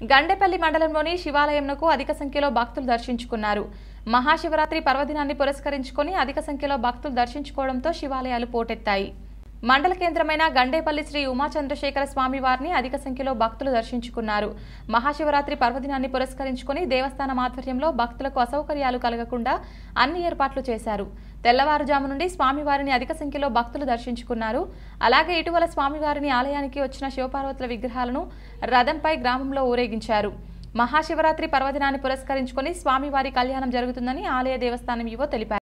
గండేపల్లి మండలంలోని శివాలయంకు అధిక సంఖ్యలో భక్తులు దర్శించుకున్నారు. మహాశివరాత్రి పర్వదినాన్ని పురస్కరించుకొని అధిక సంఖ్యలో భక్తులు దర్శించుకోవడంతో శివాలయాలు పోటెత్తాయి. మండల కేంద్రమైన గండేపల్లి శ్రీ ఉమాచంద్రశేఖర స్వామి వారిని అధిక సంఖ్యలో భక్తులు దర్శించుకున్నారు. మహాశివరాత్రి పర్వదినాన్ని పురస్కరించుకొని దేవస్థానం ఆధ్వర్యంలో భక్తులకు అసౌకర్యాలు కలగకుండా అన్ని ఏర్పాట్లు చేశారు. తెల్లవారుజాము నుండి స్వామివారిని అధిక సంఖ్యలో భక్తులు దర్శించుకున్నారు. అలాగే ఇటీవల స్వామివారిని ఆలయానికి వచ్చిన శివపార్వతుల విగ్రహాలను రథంపై గ్రామంలో ఊరేగించారు. మహాశివరాత్రి పర్వదినాన్ని పురస్కరించుకొని స్వామివారి కళ్యాణం జరుగుతుందని ఆలయ దేవస్థానం ఈవో తెలిపారు.